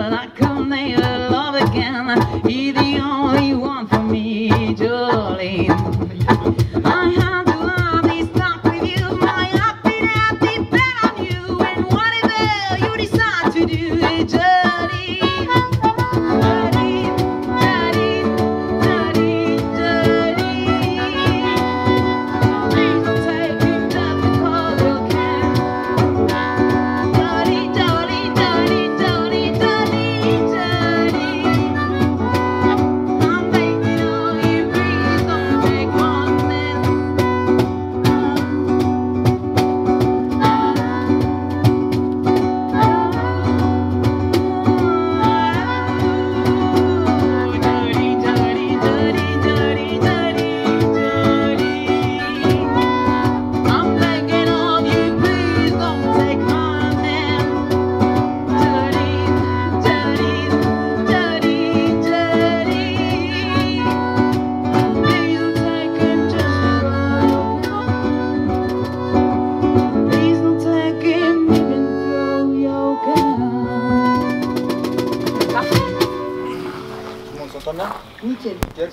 but I come there love again. He's the only one for me, Jolene. 说说？你。